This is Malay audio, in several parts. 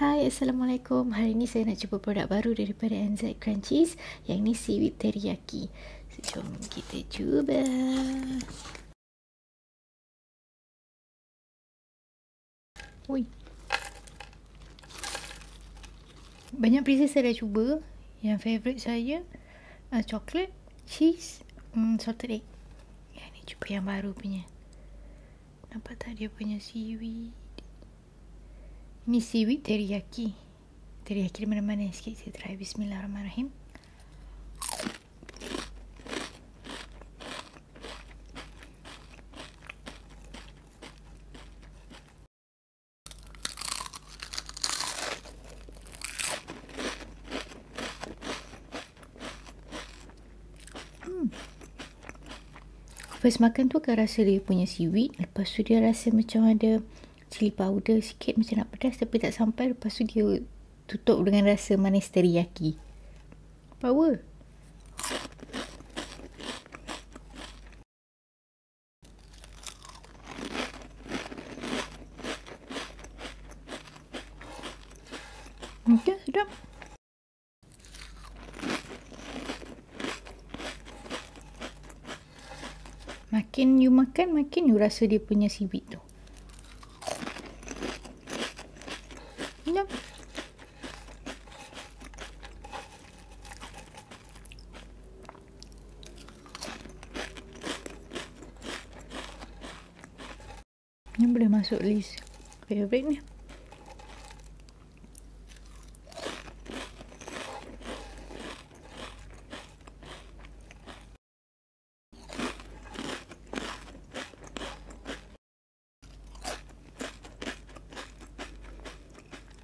Hai, Assalamualaikum. Hari ini saya nak cuba produk baru daripada NZ Crunchies. Yang ni seaweed teriyaki. So, jom kita cuba. Ui. Banyak pizza saya dah cuba. Yang favourite saya uh, coklat, cheese, um, salted egg. Yang ni cuba yang baru punya. Nampak tak dia punya seaweed? Ni seaweed teriyaki. Teriyaki di mana-mana sikit. Saya try. Bismillahirrahmanirrahim. Hmm. First makan tu akan rasa dia punya seaweed. Lepas tu dia rasa macam ada cili powder sikit macam nak pedas tapi tak sampai. Lepas tu dia tutup dengan rasa manis teriyaki. Power. Okay, sedap. Makin you makan, makin you rasa dia punya seaweed tu. Yum. Ini boleh masuk list favorite ni.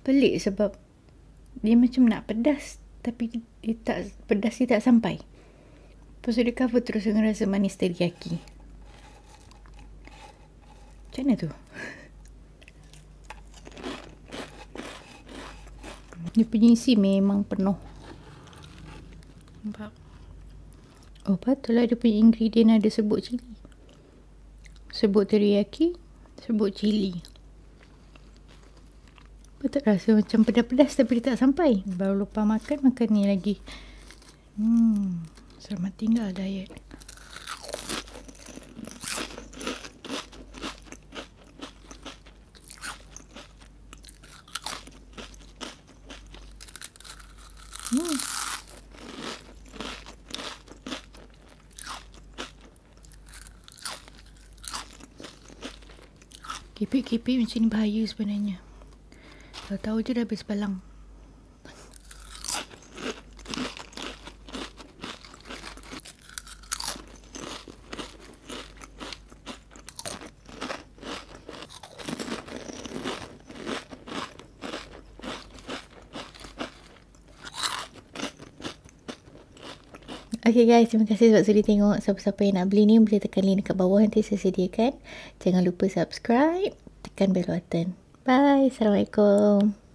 Pelik sebab dia macam nak pedas tapi dia tak pedas dia tak sampai. Lepas tu dia cover terus dengan rasa manis teriyaki. Macam mana tu? Dia punya isi memang penuh. Nampak? Oh patutlah dia punya ingredient ada sebut cili. Sebut teriyaki, sebut cili. Betul rasa macam pedas-pedas tapi dia tak sampai. Baru lupa makan, makan ni lagi. Hmm, selamat tinggal diet. Hmm. Kipik-kipik macam ni bahaya sebenarnya. Kalau tahu je dah habis balang. Okay guys, terima kasih sebab sudi tengok. Siapa-siapa yang nak beli ni boleh tekan link dekat bawah nanti saya sediakan. Jangan lupa subscribe, tekan bell button. Bye. Assalamualaikum.